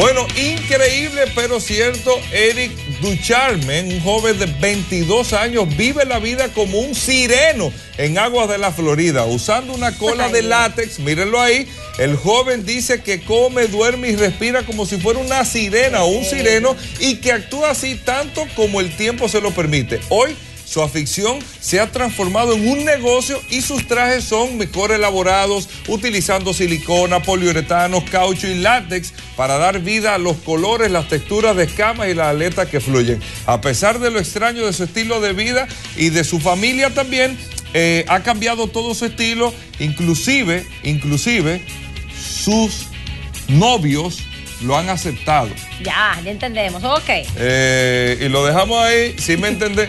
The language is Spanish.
Bueno, increíble pero cierto, Eric Ducharme, un joven de 22 años, vive la vida como un sireno en aguas de la Florida, usando una cola de látex, mírenlo ahí, el joven dice que come, duerme y respira como si fuera una sirena o un sireno y que actúa así tanto como el tiempo se lo permite. Hoy su afición se ha transformado en un negocio y sus trajes son mejor elaborados, utilizando silicona, poliuretanos, caucho y látex para dar vida a los colores, las texturas de escamas y las aletas que fluyen. A pesar de lo extraño de su estilo de vida y de su familia también, eh, ha cambiado todo su estilo, inclusive, inclusive sus novios lo han aceptado. Ya, ya entendemos, ok. Eh, y lo dejamos ahí, si me entendés.